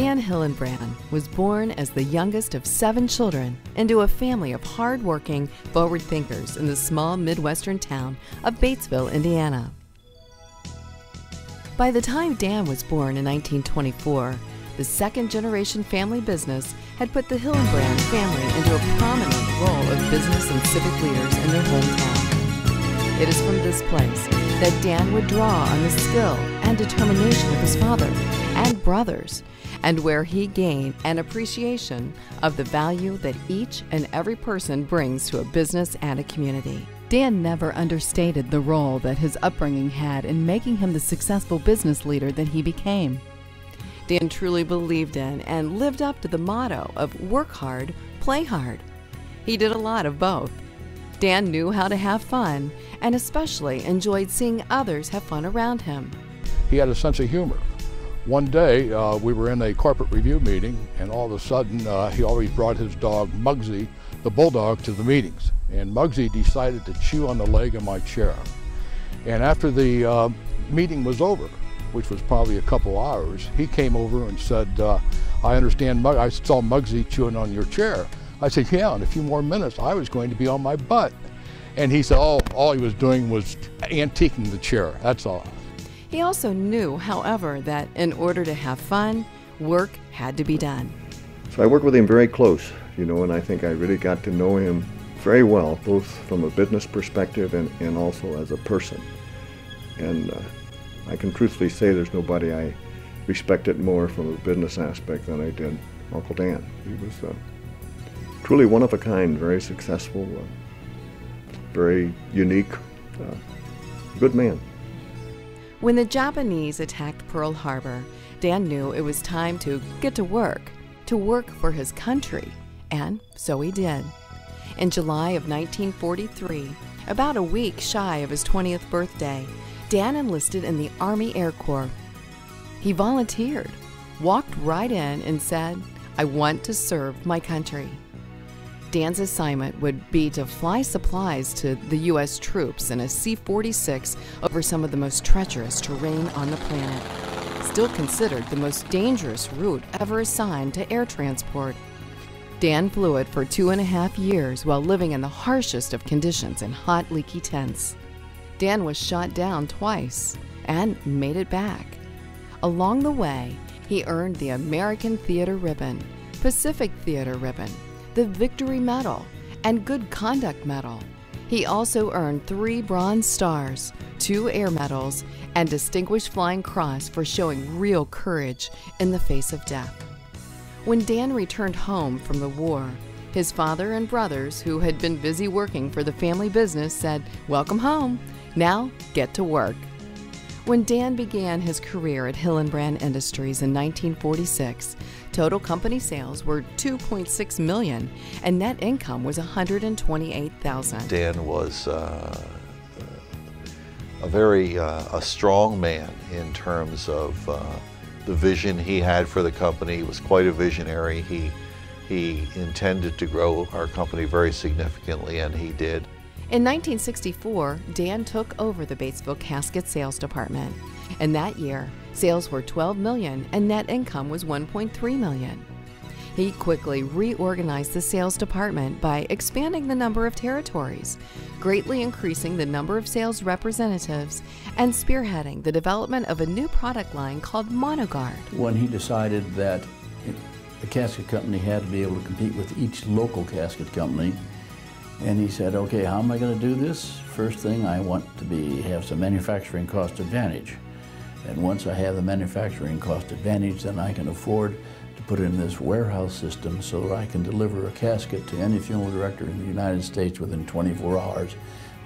Dan Hillenbrand was born as the youngest of seven children into a family of hard-working, forward thinkers in the small Midwestern town of Batesville, Indiana. By the time Dan was born in 1924, the second generation family business had put the Hillenbrand family into a prominent role of business and civic leaders in their hometown. It is from this place that Dan would draw on the skill and determination of his father and brothers, and where he gained an appreciation of the value that each and every person brings to a business and a community. Dan never understated the role that his upbringing had in making him the successful business leader that he became. Dan truly believed in and lived up to the motto of work hard, play hard. He did a lot of both. Dan knew how to have fun and especially enjoyed seeing others have fun around him. He had a sense of humor. One day uh, we were in a corporate review meeting and all of a sudden uh, he always brought his dog Muggsy, the bulldog, to the meetings. And Muggsy decided to chew on the leg of my chair. And after the uh, meeting was over, which was probably a couple hours, he came over and said, uh, I understand, Mug I saw Muggsy chewing on your chair. I said, yeah, in a few more minutes I was going to be on my butt. And he said, oh, all he was doing was antiquing the chair, that's all. He also knew, however, that in order to have fun, work had to be done. So I worked with him very close, you know, and I think I really got to know him very well, both from a business perspective and, and also as a person. And uh, I can truthfully say there's nobody I respected more from a business aspect than I did Uncle Dan. He was uh, truly one of a kind, very successful, uh, very unique, uh, good man. When the Japanese attacked Pearl Harbor, Dan knew it was time to get to work, to work for his country, and so he did. In July of 1943, about a week shy of his 20th birthday, Dan enlisted in the Army Air Corps. He volunteered, walked right in, and said, I want to serve my country. Dan's assignment would be to fly supplies to the U.S. troops in a C 46 over some of the most treacherous terrain on the planet, still considered the most dangerous route ever assigned to air transport. Dan flew it for two and a half years while living in the harshest of conditions in hot, leaky tents. Dan was shot down twice and made it back. Along the way, he earned the American Theater Ribbon, Pacific Theater Ribbon, the Victory Medal, and Good Conduct Medal. He also earned three Bronze Stars, two Air Medals, and Distinguished Flying Cross for showing real courage in the face of death. When Dan returned home from the war, his father and brothers, who had been busy working for the family business, said, Welcome home. Now get to work. When Dan began his career at Hillenbrand Industries in 1946, total company sales were 2.6 million and net income was 128,000. Dan was uh, a very uh, a strong man in terms of uh, the vision he had for the company. He was quite a visionary. He he intended to grow our company very significantly and he did. In 1964, Dan took over the Batesville Casket Sales Department. In that year, sales were 12 million and net income was 1.3 million. He quickly reorganized the sales department by expanding the number of territories, greatly increasing the number of sales representatives, and spearheading the development of a new product line called Monoguard. When he decided that the casket company had to be able to compete with each local casket company, and he said, okay, how am I going to do this? First thing, I want to be have some manufacturing cost advantage. And once I have the manufacturing cost advantage, then I can afford to put in this warehouse system so that I can deliver a casket to any funeral director in the United States within 24 hours,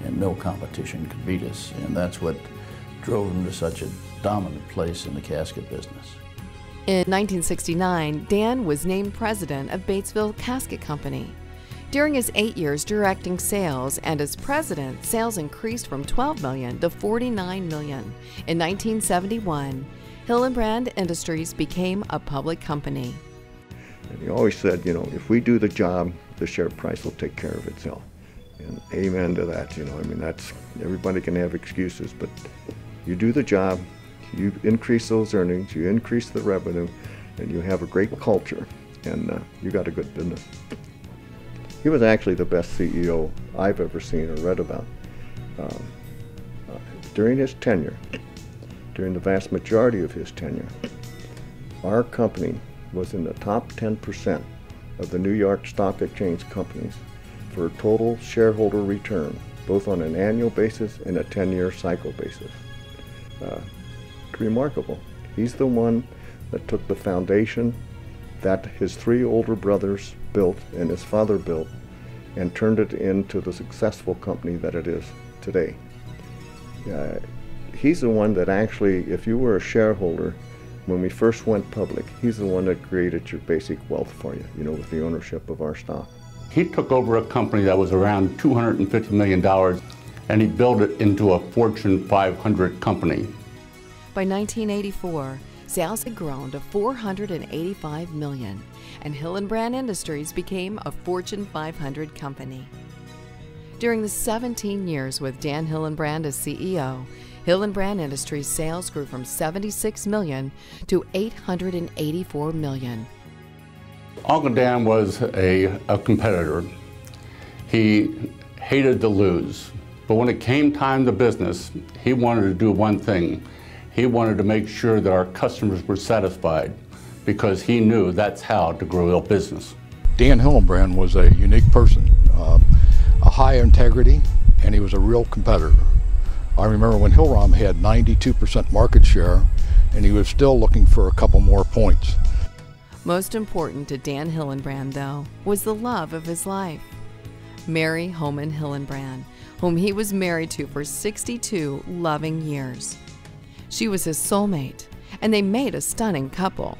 and no competition could beat us. And that's what drove him to such a dominant place in the casket business. In 1969, Dan was named president of Batesville Casket Company. During his eight years directing sales and as president, sales increased from 12 million to 49 million. In 1971, Hillenbrand Industries became a public company. And he always said, you know, if we do the job, the share price will take care of itself. And amen to that, you know, I mean, that's, everybody can have excuses, but you do the job, you increase those earnings, you increase the revenue, and you have a great culture, and uh, you got a good business. He was actually the best CEO I've ever seen or read about. Um, uh, during his tenure, during the vast majority of his tenure, our company was in the top 10% of the New York Stock Exchange companies for total shareholder return, both on an annual basis and a 10-year cycle basis. Uh, remarkable. He's the one that took the foundation that his three older brothers built and his father built and turned it into the successful company that it is today. Uh, he's the one that actually, if you were a shareholder, when we first went public, he's the one that created your basic wealth for you, you know, with the ownership of our stock. He took over a company that was around $250 million and he built it into a Fortune 500 company. By 1984, sales had grown to 485 million, and Hillenbrand Industries became a Fortune 500 company. During the 17 years with Dan Hillenbrand as CEO, Hillenbrand Industries sales grew from 76 million to 884 million. Uncle Dan was a, a competitor. He hated to lose, but when it came time to business, he wanted to do one thing. He wanted to make sure that our customers were satisfied because he knew that's how to grow a business. Dan Hillenbrand was a unique person, uh, a high integrity, and he was a real competitor. I remember when Hillrom had 92% market share and he was still looking for a couple more points. Most important to Dan Hillenbrand, though, was the love of his life. Mary Homan Hillenbrand, whom he was married to for 62 loving years. She was his soulmate, and they made a stunning couple.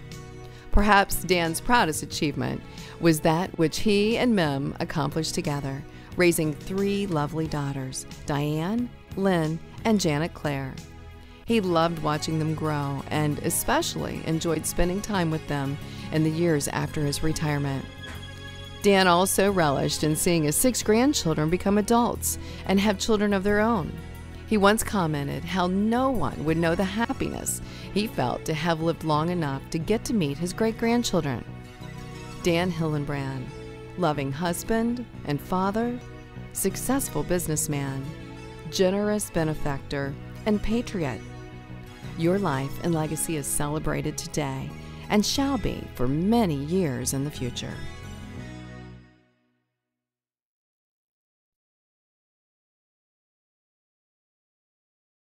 Perhaps Dan's proudest achievement was that which he and Mem accomplished together, raising three lovely daughters Diane, Lynn, and Janet Claire. He loved watching them grow and especially enjoyed spending time with them in the years after his retirement. Dan also relished in seeing his six grandchildren become adults and have children of their own. He once commented how no one would know the happiness he felt to have lived long enough to get to meet his great grandchildren. Dan Hillenbrand, loving husband and father, successful businessman, generous benefactor, and patriot. Your life and legacy is celebrated today and shall be for many years in the future.